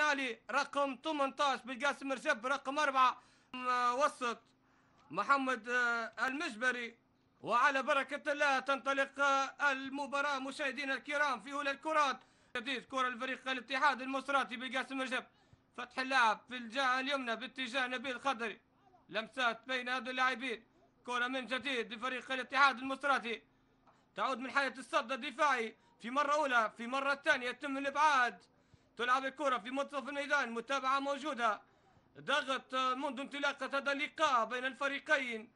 القنالي رقم 18 بالقاسم رجب رقم أربعة م- وسط محمد آه، المجبري. وعلى بركة الله تنطلق آه، المباراة مشاهدينا الكرام في أولى الكرات. جديد كرة الفريق الاتحاد المصراتي بالقاسم رجب فتح اللعب في الجهة اليمنى باتجاه نبيل خضري. لمسات بين هذا اللاعبين. كرة من جديد لفريق الاتحاد المصراتي. تعود من حالة الصد الدفاعي. في مرة أولى في مرة ثانية يتم الإبعاد. تلعب الكرة في منتصف الميدان متابعة موجودة. ضغط منذ انطلاقة هذا اللقاء بين الفريقين.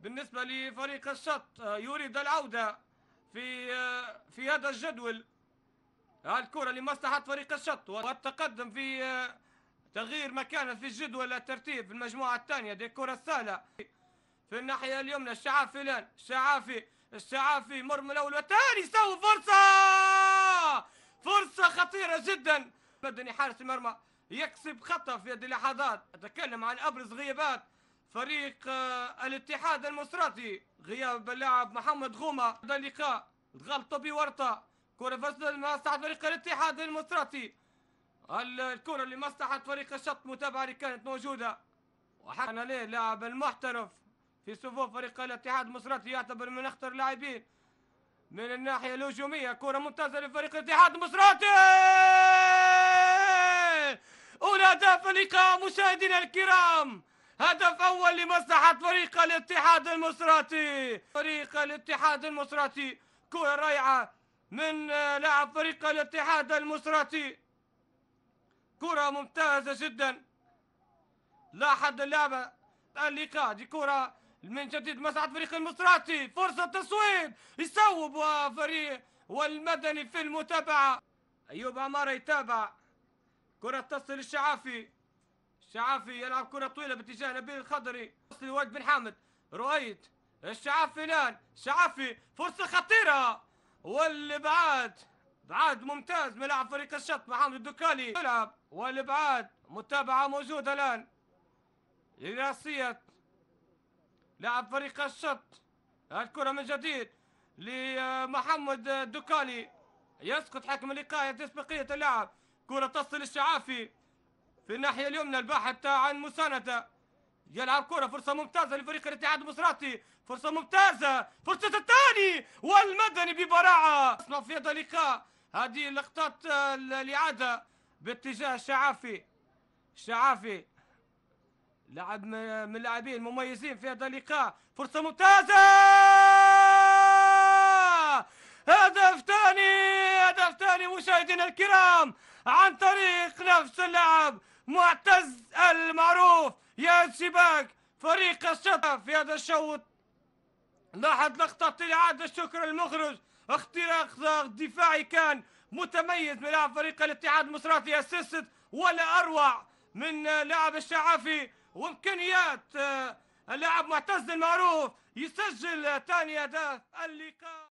بالنسبة لفريق الشط آه، يريد العودة في آه، في هذا الجدول. الكرة لمصلحة فريق الشط والتقدم في آه، تغيير مكانه في الجدول الترتيب في المجموعة الثانية دي الكرة السهلة في الناحية اليمنى الشعافي الآن. الشعافي الشعافي مر من الأول والثاني يسوي فرصة! فرصة خطيرة جدا. مدني حارس المرمى يكسب خطأ في هذه اللحظات أتكلم عن أبرز غيابات فريق آه، الاتحاد المصراتي غياب اللاعب محمد غومة. هذا اللقاء غلطة بورطة. كرة فصل لمصلحة فريق الاتحاد المصراتي ال- الكرة لمصلحة فريق الشط متابعة اللي كانت موجودة. وحكنا ليه لاعب المحترف في صفوف فريق الاتحاد المصراتي يعتبر من أخطر اللاعبين من الناحية الهجومية. كرة ممتازة لفريق الاتحاد المصراتي أهداف اللقاء مشاهدينا الكرام. هدف أول لمصلحة فريق الاتحاد المصراتي. فريق الاتحاد المصراتي. كرة رائعة من لاعب فريق الاتحاد المصراتي. كرة ممتازة جدا. لاحظ اللعبة اللقاء. دي كرة من جديد مسعد فريق المصراتي. فرصة تصويب يصوب وفريق والمدني في المتابعة. أيوب عمارة يتابع. كرة تصل للشعافي. الشعافي يلعب كرة طويلة باتجاه نبيل الخضري. تصل لوجد بن حامد. رؤيت. الشعافي الآن. الشعافي فرصة خطيرة. والإبعاد بعاد ممتاز. من لاعب فريق الشط. محمد الدكالي يلعب. والإبعاد متابعة موجودة الآن. لرأسية. لاعب فريق الشط. الكرة من جديد. لمحمد الدكالي. يسقط حكم اللقاء يتم بقية اللعب كرة تصل الشعافي في الناحية اليمنى الباحث عن مساندة. يلعب كرة فرصة ممتازة لفريق الاتحاد المصراتي. فرصة ممتازة فرصة الثاني والمدني ببراعة. اسمع في هذا اللقاء. هذه لقطات الإعادة باتجاه الشعافي الشعافي لاعب م- من اللاعبين المميزين في هذا اللقاء. فرصة ممتازة! هدف ثاني هدف ثاني مشاهدينا الكرام. عن طريق نفس اللاعب معتز المعروف. يا شباك فريق الشطة في هذا الشوط. لاحظ لقطة الإعادة الشكر المخرج. اختراق دفاعي كان متميز من لاعب فريق الاتحاد المصراتي اسيست ولا أروع من لاعب الشعافي. وإمكانيات آه، اللاعب معتز المعروف يسجل ثاني أهداف اللقاء.